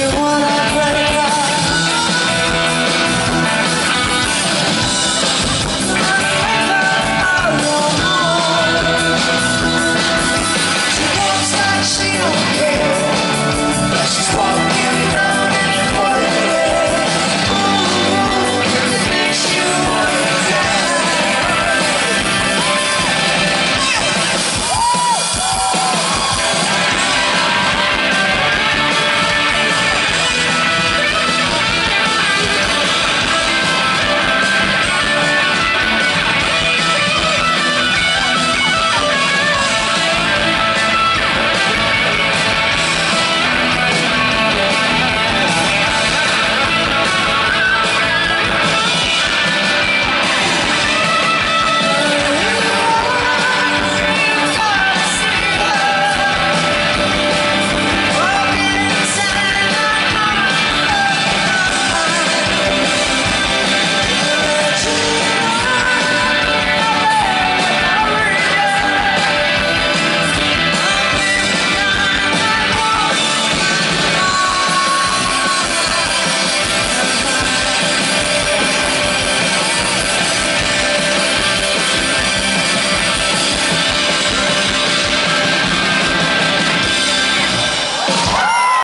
you what I